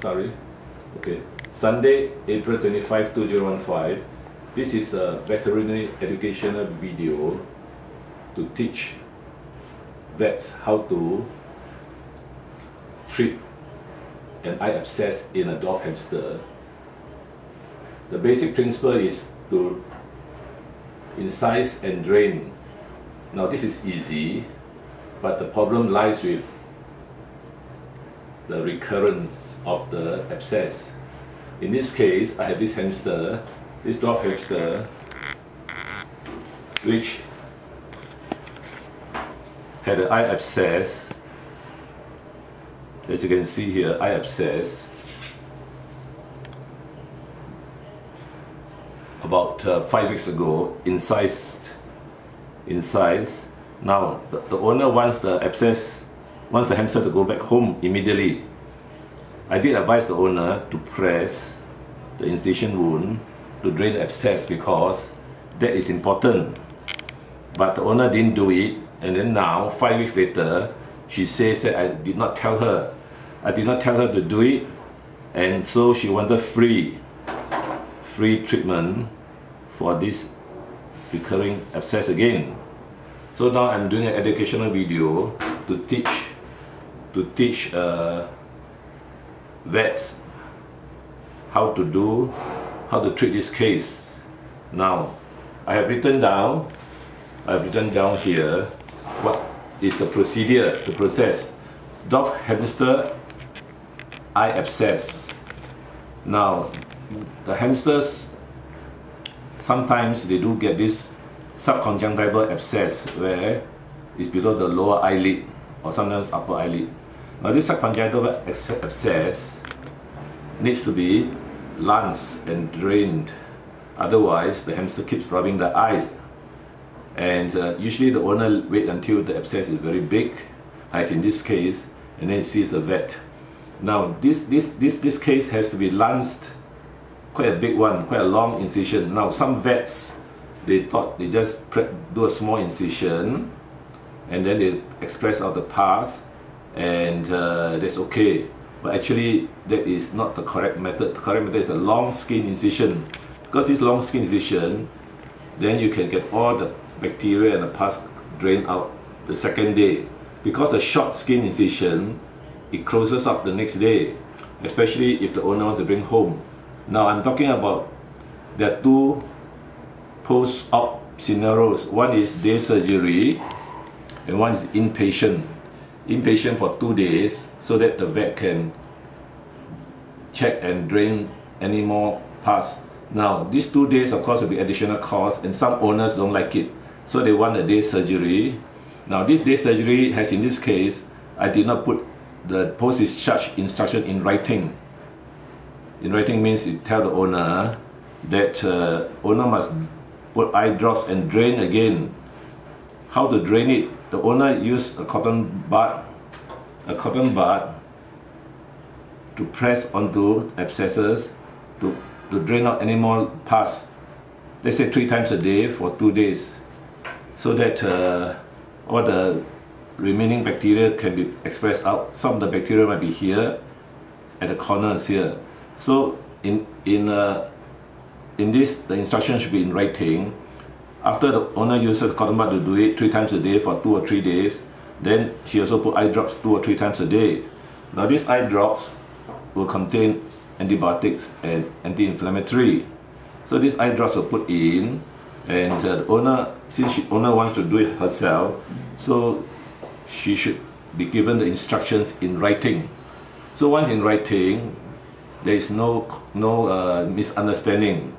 sorry. Okay. Sunday, April 25, 2015. This is a veterinary educational video to teach vets how to treat an eye abscess in a dwarf hamster. The basic principle is to incise and drain. Now this is easy, but the problem lies with the recurrence of the abscess. In this case, I have this hamster, this dwarf hamster, which had an eye abscess. As you can see here, eye abscess. About uh, five weeks ago, incised, incised. Now, the, the owner wants the abscess wants the hamster to go back home immediately. I did advise the owner to press the incision wound to drain the abscess because that is important. But the owner didn't do it and then now, five weeks later, she says that I did not tell her. I did not tell her to do it and so she wanted free, free treatment for this recurring abscess again. So now I'm doing an educational video to teach to teach uh, vets how to do, how to treat this case. Now, I have written down, I have written down here what is the procedure, the process. Dog hamster eye abscess. Now, the hamsters, sometimes they do get this subconjunctival abscess where it's below the lower eyelid or sometimes upper eyelid. Now this subconjunctival abscess needs to be lanced and drained. Otherwise, the hamster keeps rubbing the eyes. And uh, usually the owner wait until the abscess is very big, as in this case, and then sees a vet. Now this, this, this, this case has to be lanced, quite a big one, quite a long incision. Now some vets, they thought they just do a small incision and then they express out the pus and uh, that's okay. But actually, that is not the correct method. The correct method is a long skin incision. Because this long skin incision, then you can get all the bacteria and the pus drained out the second day. Because a short skin incision, it closes up the next day, especially if the owner wants to bring home. Now I'm talking about there are two post-op scenarios. One is day surgery and one is inpatient inpatient for two days so that the vet can check and drain any more pus. Now, these two days, of course, will be additional cost, and some owners don't like it, so they want a day surgery. Now, this day surgery has, in this case, I did not put the post-discharge instruction in writing. In writing means you tell the owner that uh, owner must put eye drops and drain again. How to drain it? The owner used a cotton bud, a cotton bud to press onto abscesses to, to drain out any more pus. Let's say three times a day for two days so that uh, all the remaining bacteria can be expressed out. Some of the bacteria might be here at the corners here. So in, in, uh, in this, the instruction should be in writing after the owner uses cotton bud to do it three times a day for two or three days, then she also put eye drops two or three times a day. Now these eye drops will contain antibiotics and anti-inflammatory. So these eye drops were put in and uh, the owner, since she owner wants to do it herself, so she should be given the instructions in writing. So once in writing, there is no, no uh, misunderstanding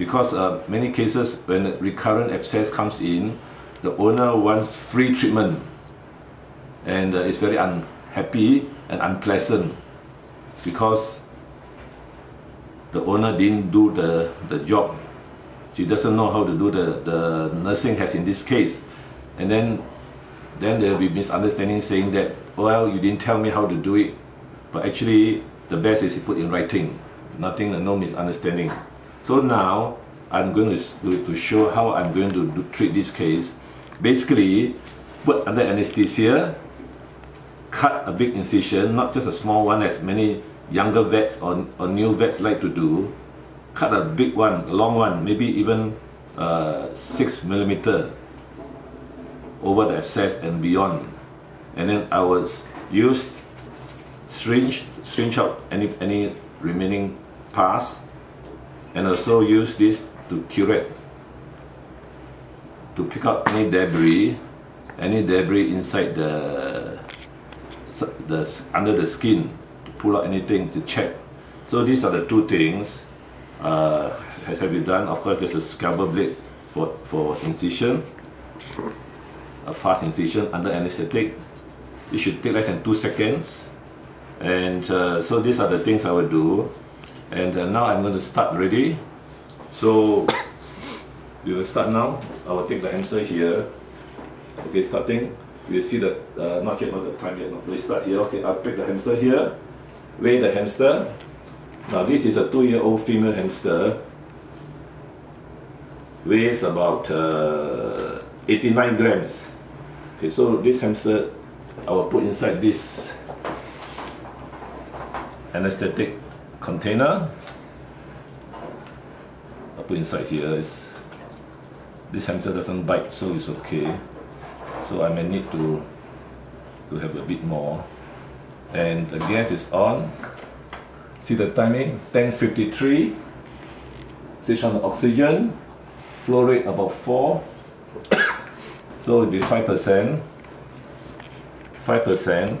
because uh, many cases when recurrent abscess comes in, the owner wants free treatment and uh, it's very unhappy and unpleasant because the owner didn't do the, the job. She doesn't know how to do the, the nursing as in this case. And then, then there will be misunderstanding saying that, well, you didn't tell me how to do it. But actually, the best is put in writing. Nothing, no misunderstanding. So now I'm going to, to show how I'm going to do, treat this case. Basically, put under anesthesia, cut a big incision, not just a small one as many younger vets or, or new vets like to do, cut a big one, a long one, maybe even uh, six millimeter over the abscess and beyond. And then I was used syringe, syringe out any, any remaining pus and also use this to curette, to pick up any debris, any debris inside the, the under the skin, to pull out anything to check. So these are the two things. Uh, have you done? Of course, there's a scalpel blade for, for incision, a fast incision under anesthetic. It should take less than two seconds. And uh, so these are the things I will do. And uh, now I'm going to start ready. So we will start now. I will take the hamster here. Okay, starting. You see that uh, not yet not the time yet. No. We start here. Okay, I'll pick the hamster here. Weigh the hamster. Now this is a two-year-old female hamster. Weighs about uh, 89 grams. Okay, so this hamster I will put inside this anesthetic container. I put inside here. It's, this hamster doesn't bite, so it's okay. So I may need to to have a bit more. And the gas is on. See the timing? 10:53. Switch on the oxygen. Flow rate about four. so it'll be five percent. Five percent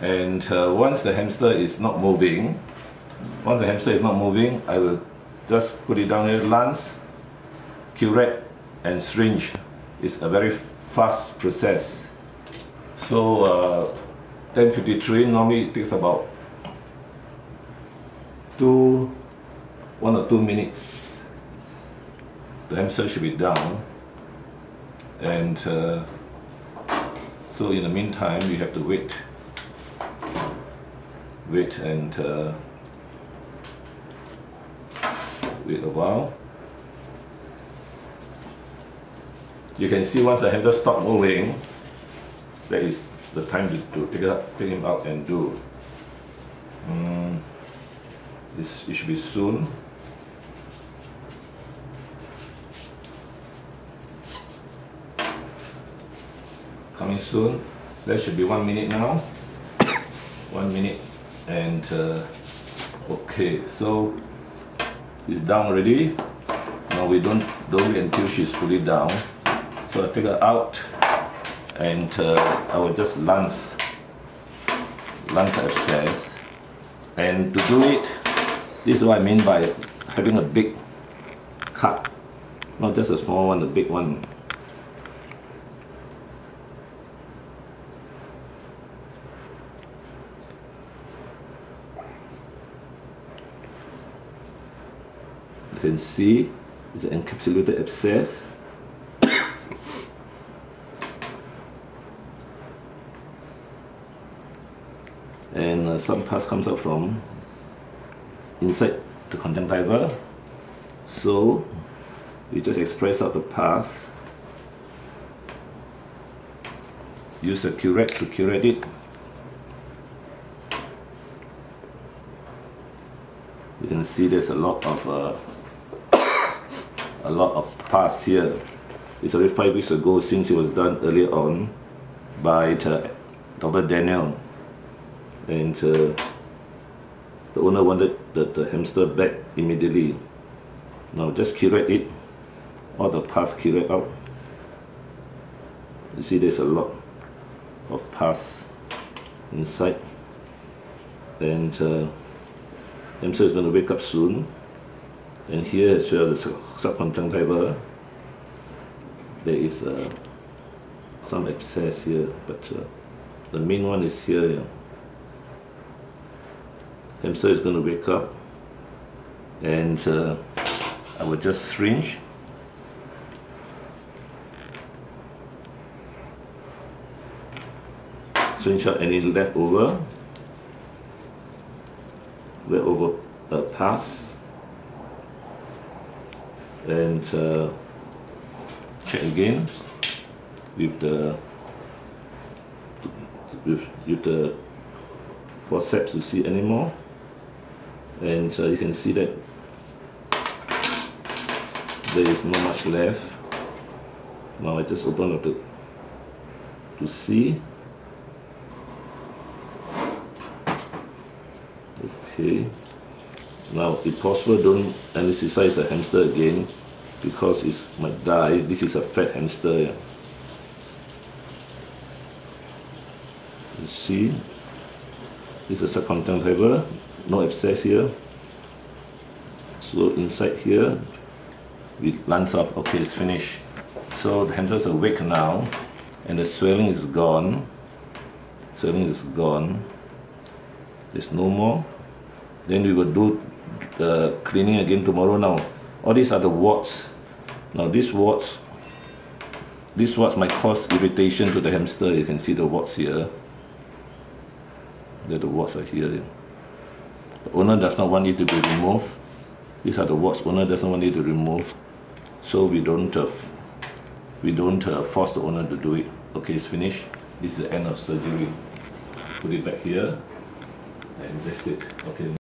and uh, once the hamster is not moving once the hamster is not moving I will just put it down here. Lance curette and syringe. It's a very fast process. So uh, 1053 normally it takes about two one or two minutes. The hamster should be down. And uh, so in the meantime you have to wait. Wait and uh, wait a while. You can see once the handle stop moving, that is the time to, to pick, up, pick him up and do. Mm, this, it should be soon. Coming soon. That should be one minute now. One minute and uh, okay so it's down already. Now we don't don't until she's fully down. So I take her out and uh, I will just lance lance abscess and to do it this is what I mean by having a big cut not just a small one a big one You can see it's an encapsulated abscess. and uh, some pus comes out from inside the conjunctiva. So we just express out the pus. Use the curette to curette it. You can see there's a lot of uh, a lot of pus here. It's already five weeks ago since it was done earlier on by uh, Dr. Daniel. And uh, the owner wanted the, the hamster back immediately. Now just curette it, all the pus curette out. You see there's a lot of pus inside. And uh, hamster is going to wake up soon. And here as well, the subconjunctiva, there is uh, some abscess here, but uh, the main one is here. Yeah. Hamster is going to wake up, and uh, I will just syringe. Syringe out any leftover, leftover uh, pus and uh, check again with the with, with the forceps to see anymore and uh, you can see that there is not much left. Now I just open up the to see. Okay. Now if possible don't anesthetize the hamster again because it might die this is a fat hamster yeah. you see? This is a subconjunctival no abscess here. So inside here we lance off okay it's finished. So the hamster is awake now and the swelling is gone. Swelling is gone. There's no more. Then we will do the cleaning again tomorrow now all these are the warts now these warts these warts might cause irritation to the hamster. You can see the warts here. There the warts are here. The owner does not want it to be removed. These are the warts owner doesn't want it to remove so we don't uh, we don't uh, force the owner to do it. Okay it's finished. This is the end of surgery. Put it back here. And that's it. Okay